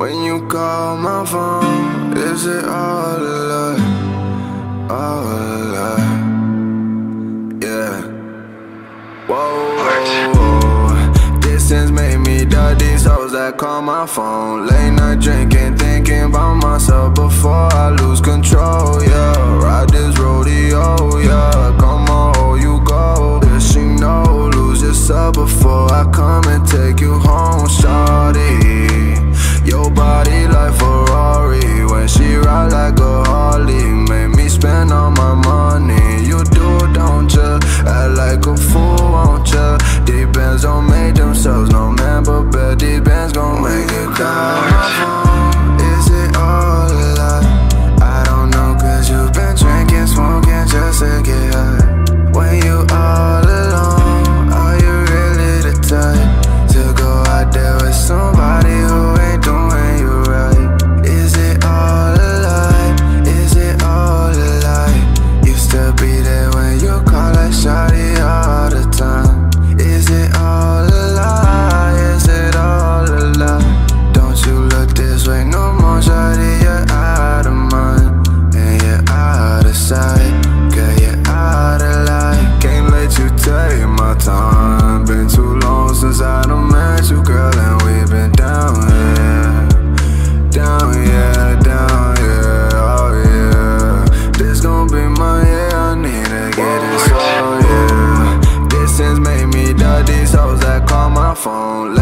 When you call my phone, is it all a lie? All a lie? Yeah. Whoa, whoa, whoa. Distance made me doubt these hoes that call my phone. Late night drinking, thinking about myself before I lose control. phone.